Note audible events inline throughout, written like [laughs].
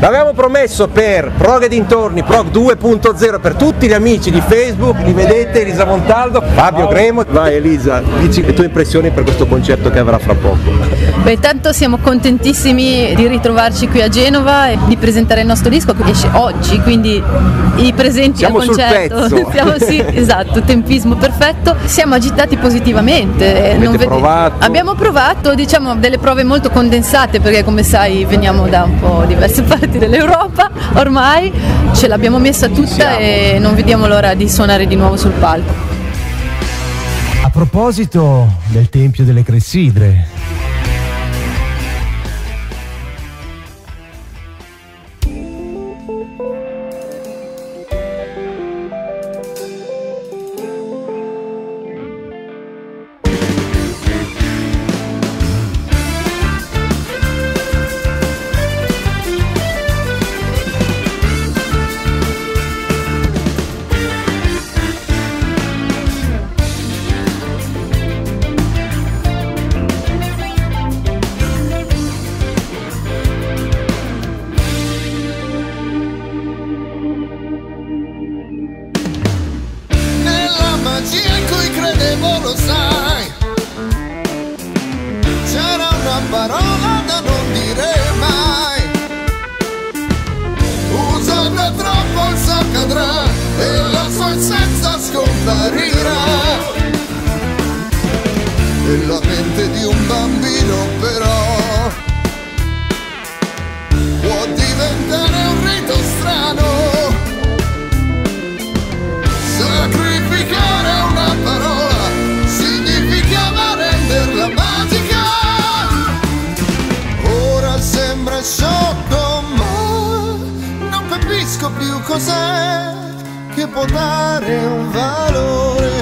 L'avevamo promesso per Prog e dintorni, Prog 2.0 per tutti gli amici di Facebook, li vedete, Elisa Montaldo, Fabio Gremo. Vai Elisa, dici le tue impressioni per questo concerto che avrà fra poco. Beh, intanto siamo contentissimi di ritrovarci qui a Genova e di presentare il nostro disco che esce oggi, quindi i presenti Siamo al sul concerto. pezzo. [laughs] Siamo, sì, esatto, tempismo perfetto. Siamo agitati positivamente. Avete provato? Abbiamo provato, diciamo, delle prove molto condensate perché come sai veniamo da un po' diverse [laughs] parti dell'Europa, ormai ce l'abbiamo messa tutta e non vediamo l'ora di suonare di nuovo sul palco. A proposito del Tempio delle Cressidre, cos'è che può dare un valore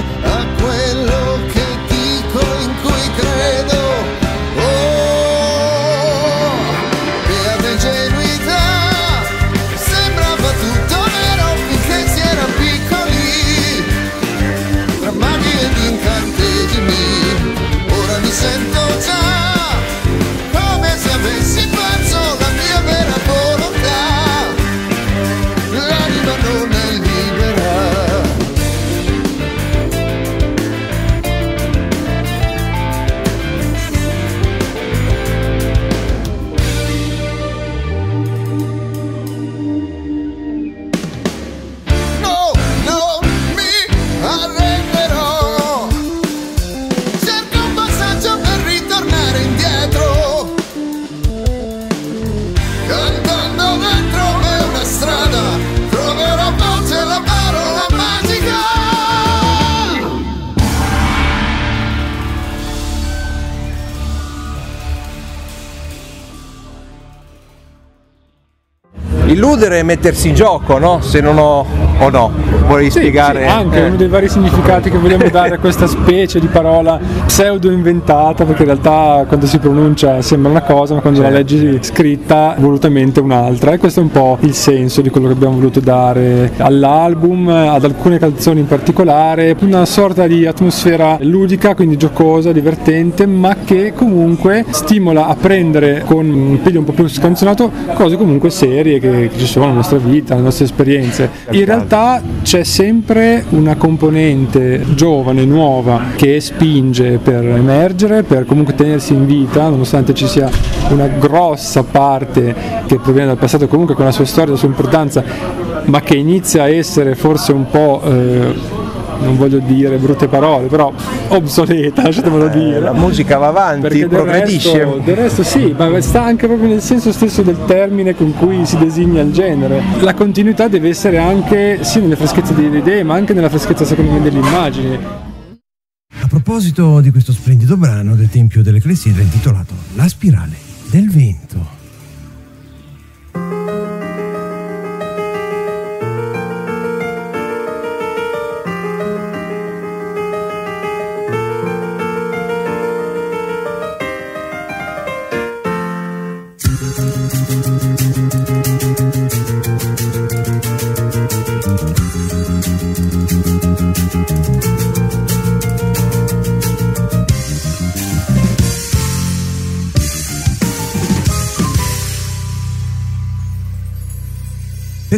Illudere e mettersi in gioco, no? Se non ho o no. Vuoi spiegare? Sì, anche Eh. uno dei vari significati che vogliamo dare a questa specie di parola pseudo inventata, perché in realtà quando si pronuncia sembra una cosa, ma quando la leggi scritta volutamente un'altra. E questo è un po' il senso di quello che abbiamo voluto dare all'album, ad alcune canzoni in particolare, una sorta di atmosfera ludica, quindi giocosa, divertente, ma che comunque stimola a prendere con un piglio un po' più scanzonato cose comunque serie che, che ci sono nella nostra vita, nelle nostre esperienze. In realtà c'è sempre una componente giovane, nuova, che spinge per emergere, per comunque tenersi in vita, nonostante ci sia una grossa parte che proviene dal passato, comunque con la sua storia, la sua importanza, ma che inizia a essere forse un po'... eh, non voglio dire brutte parole, però obsoleta, [laughs] lasciatemelo dire. La musica va avanti, Perché del progredisce. resto, del resto sì, ma sta anche proprio nel senso stesso del termine con cui si designa il genere. La continuità deve essere anche sì nelle freschezze delle idee, ma anche nella freschezza secondo me delle immagini. a proposito di questo splendido brano del Tempio delle Clessidre intitolato La spirale del vento. Per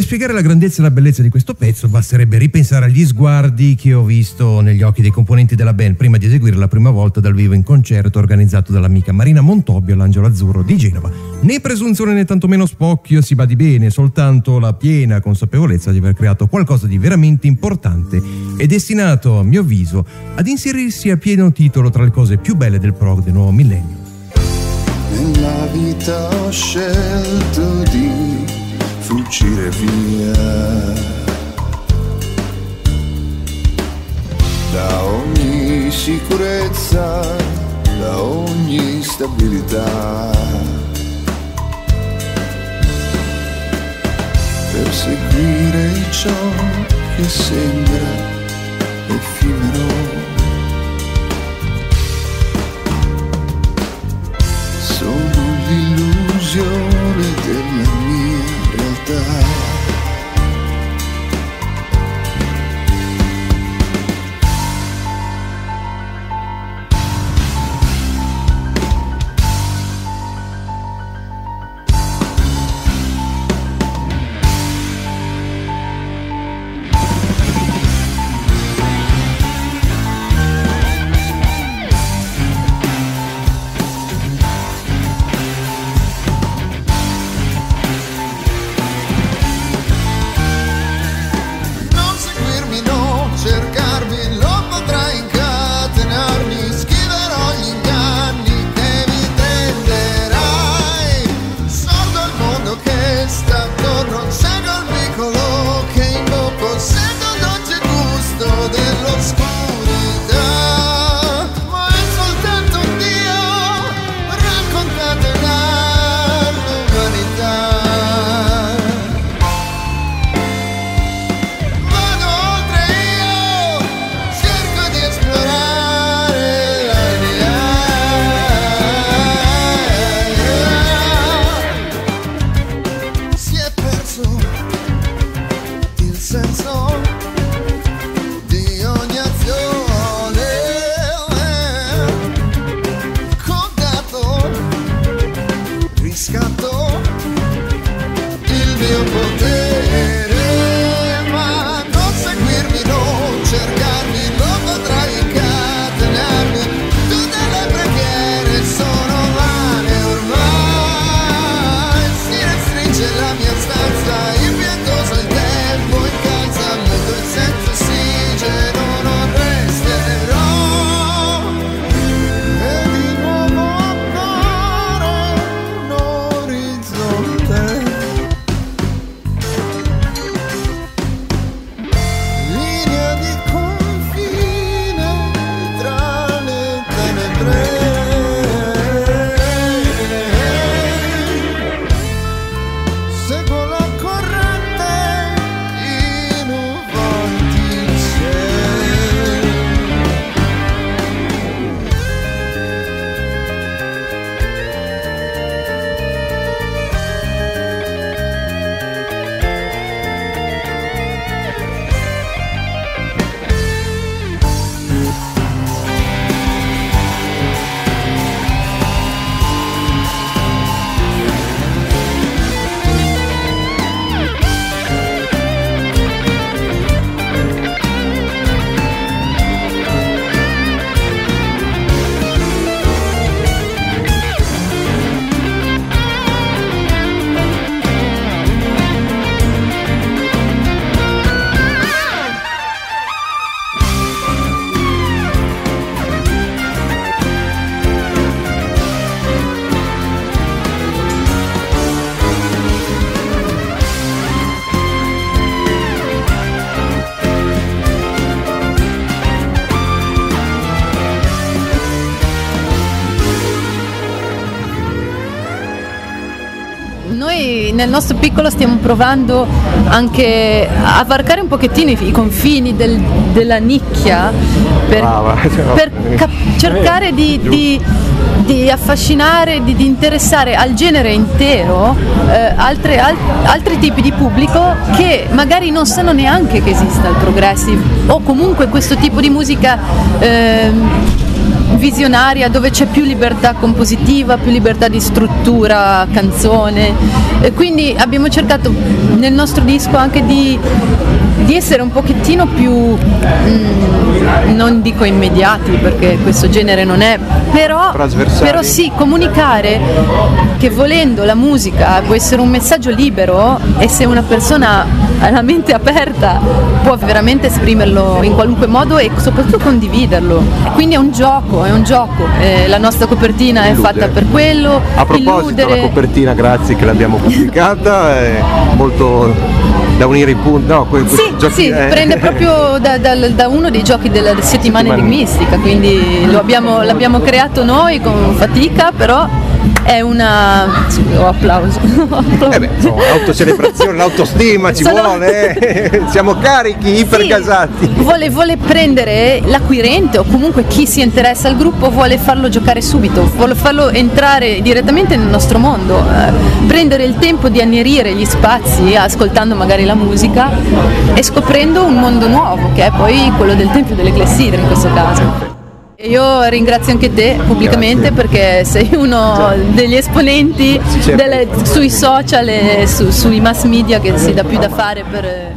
spiegare la grandezza e la bellezza di questo pezzo basterebbe ripensare agli sguardi che ho visto negli occhi dei componenti della band prima di eseguire la prima volta dal vivo in concerto organizzato dall'amica Marina Montobbio all'Angelo Azzurro di Genova. Né presunzione né tantomeno spocchio, si badi bene, soltanto la piena consapevolezza di aver creato qualcosa di veramente importante e destinato, a mio avviso, ad inserirsi a pieno titolo tra le cose più belle del prog del nuovo millennio. Nella vita ho scelto di fuggire via da ogni sicurezza, da ogni stabilità. Per seguire ciò che sembra effimero. Noi nel nostro piccolo stiamo provando anche a varcare un pochettino i, i confini del- della nicchia per, Brava, per cap- cercare di, di- di affascinare, di, di interessare al genere intero eh, altre- al- altri tipi di pubblico che magari non sanno neanche che esista il progressive o comunque questo tipo di musica ehm, visionaria dove c'è più libertà compositiva, più libertà di struttura, canzone. E quindi abbiamo cercato nel nostro disco anche di, di essere un pochettino più, mm, non dico immediati perché questo genere non è, però, però sì, comunicare che volendo la musica può essere un messaggio libero e se una persona [laughs] la mente aperta può veramente esprimerlo in qualunque modo e soprattutto condividerlo. Quindi è un gioco, è un gioco. Eh, la nostra copertina è Illudere. fatta per quello. A proposito, illudere. la copertina, grazie che l'abbiamo pubblicata, è molto da unire i punti. No, que- Sì, giochi- sì, eh, prende proprio da, dal- da uno dei giochi della settimana Settimana. enigmistica, quindi lo abbiamo, l'abbiamo creato noi con fatica, però è una... sì, ho applauso. [laughs] Eh beh, no, l'autocelebrazione, l'autostima ci Sono- vuole, eh. [laughs] siamo carichi, ipergasati. Sì, vuole, vuole prendere l'acquirente o comunque chi si interessa al gruppo vuole farlo giocare subito, vuole farlo entrare direttamente nel nostro mondo, eh, prendere il tempo di annerire gli spazi ascoltando magari la musica e scoprendo un mondo nuovo che è poi quello del Tempio delle Clessidre in questo caso. Io ringrazio anche te pubblicamente Grazie. perché sei uno degli esponenti Certo. delle- sui social e su- sui mass media che si dà più da fare per...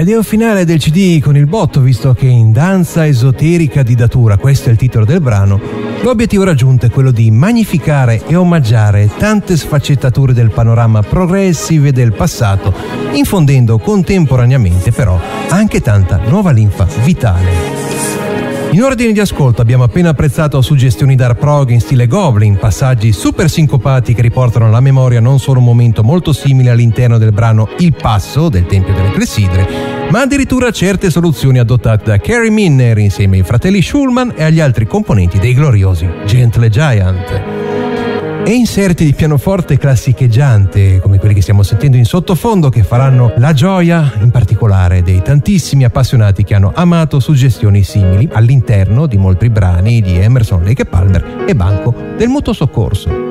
Ed è un finale del CD con il botto, visto che in danza esoterica di datura, questo è il titolo del brano, l'obiettivo raggiunto è quello di magnificare e omaggiare tante sfaccettature del panorama progressive del passato, infondendo contemporaneamente però anche tanta nuova linfa vitale. In ordine di ascolto abbiamo appena apprezzato suggestioni d'art prog in stile Goblin, passaggi super sincopati che riportano alla memoria non solo un momento molto simile all'interno del brano Il Passo del Tempio delle Clessidre, ma addirittura certe soluzioni adottate da Carrie Minner insieme ai fratelli Schulman e agli altri componenti dei gloriosi Gentle Giant. E inserti di pianoforte classicheggiante, come quelli che stiamo sentendo in sottofondo, che faranno la gioia, in particolare, dei tantissimi appassionati che hanno amato suggestioni simili all'interno di molti brani di Emerson, Lake Palmer e Banco del Mutuo Soccorso.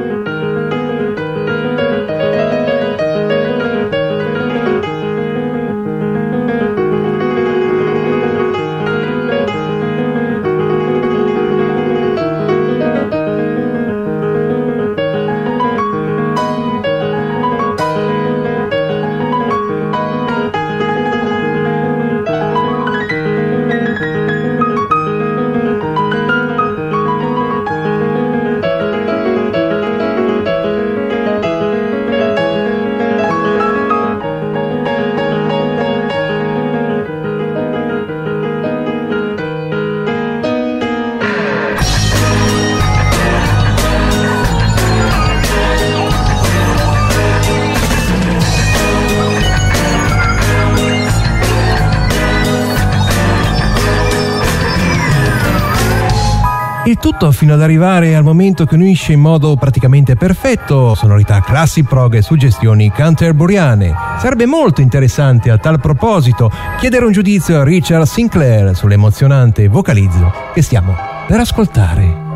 Il tutto fino ad arrivare al momento che unisce in modo praticamente perfetto sonorità classic prog e suggestioni canterburiane. Sarebbe molto interessante a tal proposito chiedere un giudizio a Richard Sinclair sull'emozionante vocalizzo che stiamo per ascoltare.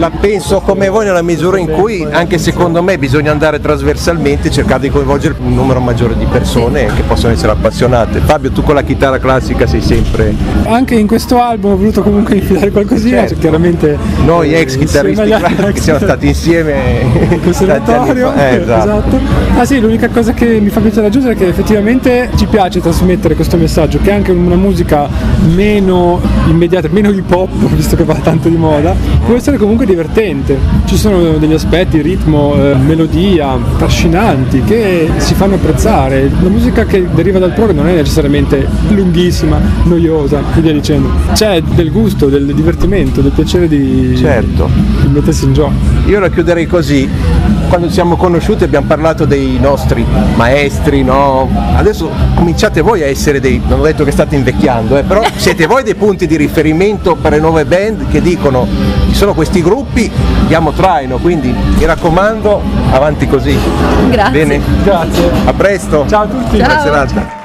La penso come voi nella misura in cui anche secondo me bisogna andare trasversalmente cercare di coinvolgere un numero maggiore di persone che possono essere appassionate. Fabio, tu con la chitarra classica sei sempre Anche in questo album ho voluto comunque infilare qualcosina, Certo. cioè, chiaramente noi eh, ex chitarristi classici ex- siamo stati insieme [laughs] in conservatorio. Eh, esatto. Ah sì, l'unica cosa che mi fa piacere aggiungere è che effettivamente ci piace trasmettere questo messaggio, che anche una musica meno immediata, meno hip hop, [laughs] visto che va tanto di moda, può essere comunque divertente. Ci sono degli aspetti, ritmo, eh, melodia, trascinanti, che si fanno apprezzare. La musica che deriva dal prog non è necessariamente lunghissima, noiosa, e via dicendo. C'è del gusto, del divertimento, del piacere di, Certo. di mettersi in gioco. Io la chiuderei così. Quando ci siamo conosciuti abbiamo parlato dei nostri maestri, no? Adesso cominciate voi a essere dei, non ho detto che state invecchiando, eh, però [laughs] siete voi dei punti di riferimento per le nuove band che dicono ci sono questi gruppi, diamo traino, quindi mi raccomando, avanti così. Grazie. Bene? Grazie. A presto. Ciao a tutti. Ciao.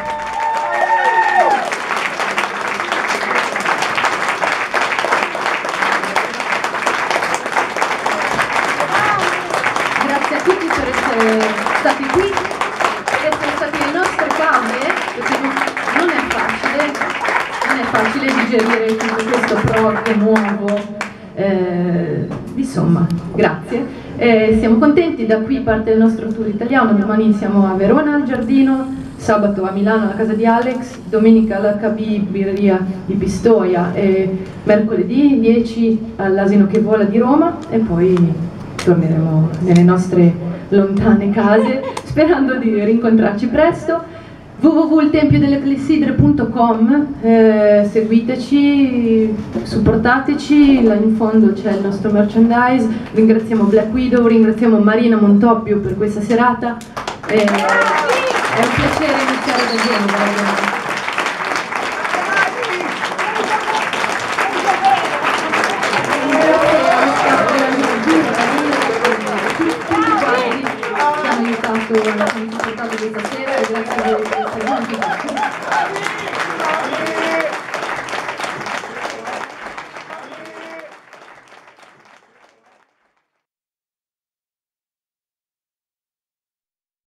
Digerire tutto questo prog nuovo. Eh, insomma, grazie. Eh, siamo contenti, da qui parte il nostro tour italiano, domani siamo a Verona al Giardino, sabato a Milano alla casa di Alex, domenica all'HB Birreria di Pistoia e mercoledì 10 all'Asino che vola di Roma e poi torneremo nelle nostre lontane case [laughs] sperando di rincontrarci presto www.iltempiodelleclessidre.com eh, seguiteci supportateci là in fondo c'è il nostro merchandise. Ringraziamo Black Widow ringraziamo Marina Montobbio per questa serata. Eh, è un piacere iniziare da Genova ragazzi. ci hanno aiutato, questa sera